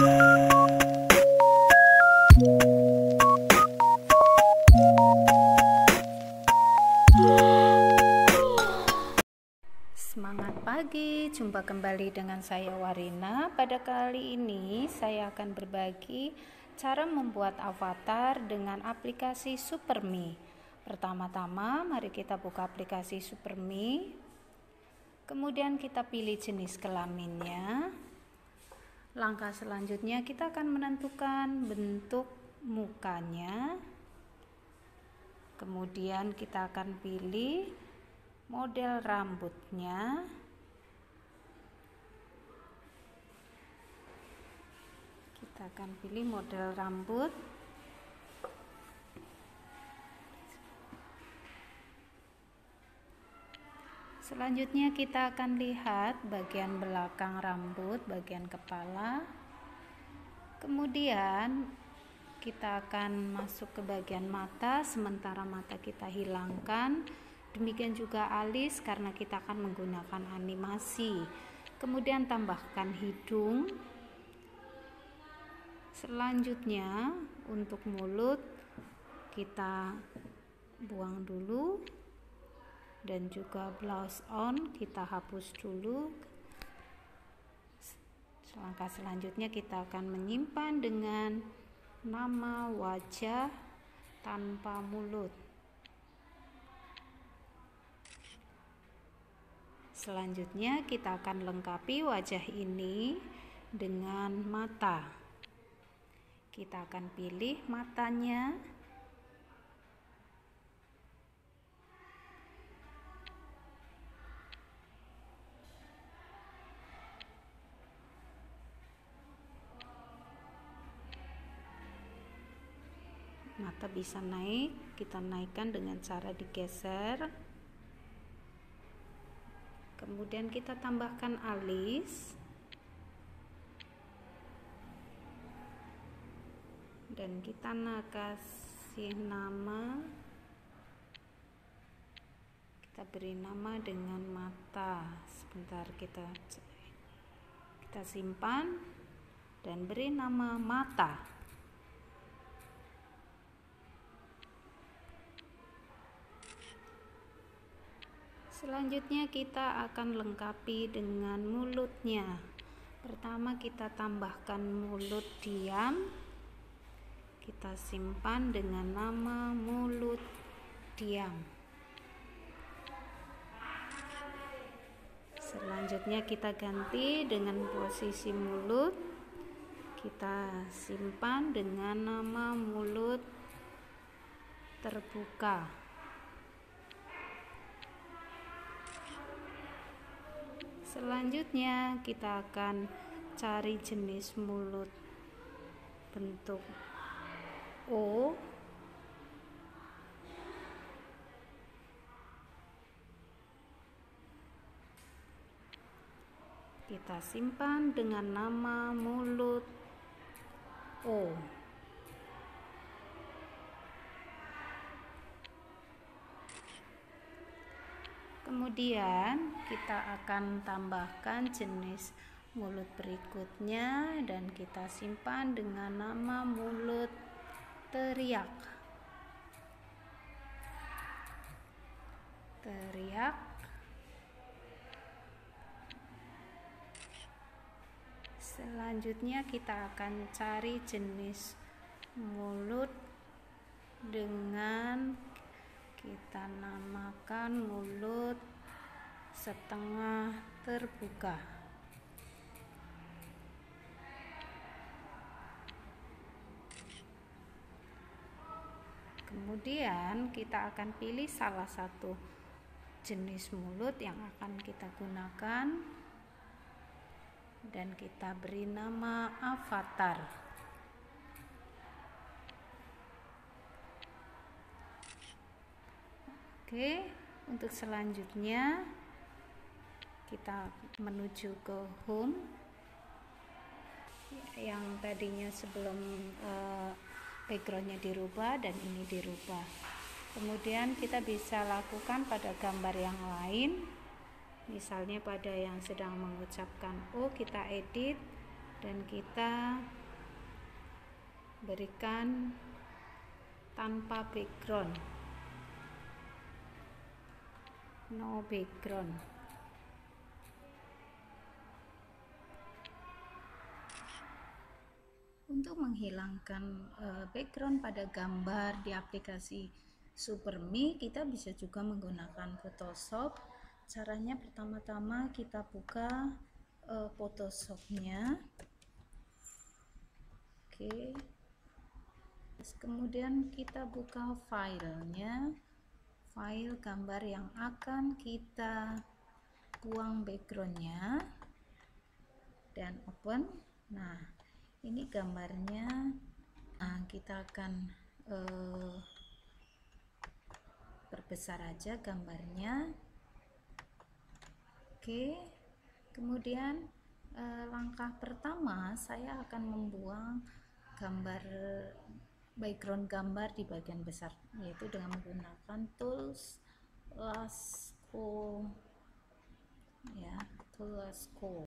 Semangat pagi, jumpa kembali dengan saya Warina. Pada kali ini saya akan berbagi cara membuat avatar dengan aplikasi SuperMe. Pertama-tama mari kita buka aplikasi SuperMe. Kemudian kita pilih jenis kelaminnya. Langkah selanjutnya kita akan menentukan bentuk mukanya. Kemudian kita akan pilih model rambutnya kita akan pilih model rambut selanjutnya kita akan lihat bagian belakang rambut bagian kepala kemudian kita akan masuk ke bagian mata sementara mata kita hilangkan Demikian juga alis karena kita akan menggunakan animasi. Kemudian tambahkan hidung. Selanjutnya untuk mulut kita buang dulu dan juga blouse on kita hapus dulu. Langkah selanjutnya kita akan menyimpan dengan nama wajah tanpa mulut. Selanjutnya kita akan lengkapi wajah ini dengan mata. Kita akan pilih matanya. Mata bisa naik, kita naikkan dengan cara digeser. Kemudian kita tambahkan alis. Dan kita kasih nama. Kita beri nama dengan mata. Sebentar kita kita simpan dan beri nama mata Selanjutnya kita akan lengkapi dengan mulutnya. Pertama kita tambahkan mulut diam. Kita simpan dengan nama mulut diam. Selanjutnya kita ganti dengan posisi mulut. Kita simpan dengan nama mulut terbuka. Selanjutnya kita akan cari jenis mulut. Bentuk O. Kita simpan dengan nama mulut O kemudian kita akan tambahkan jenis mulut berikutnya dan kita simpan dengan nama mulut teriak. Teriak. Selanjutnya kita akan cari jenis mulut dengan kita namakan mulut setengah terbuka. Kemudian kita akan pilih salah satu jenis mulut yang akan kita gunakan dan kita beri nama avatar. Oke, untuk selanjutnya kita menuju ke home. Yang tadinya sebelum uh, backgroundnya dirubah dan ini dirubah. Kemudian kita bisa lakukan pada gambar yang lain. Misalnya pada yang sedang mengucapkan oh kita edit dan kita berikan tanpa background no background. Untuk menghilangkan uh, background pada gambar di aplikasi Superme kita bisa juga menggunakan Photoshop. Caranya pertama-tama kita buka uh, Photoshopnya. Oke. Okay. kemudian kita buka filenya file gambar yang akan kita buang backgroundnya. Dan open. Nah ini gambarnya nah, kita akan uh, perbesar aja gambarnya. Oke. Kemudian uh, langkah pertama saya akan membuang gambar background gambar di bagian besar yaitu dengan menggunakan tools Lasco ya tools Lasco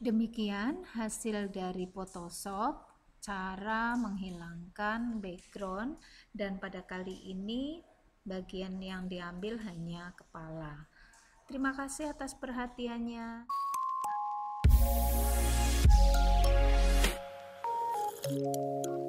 Demikian hasil dari Photoshop, cara menghilangkan background dan pada kali ini bagian yang diambil hanya kepala. Terima kasih atas perhatiannya. Thank.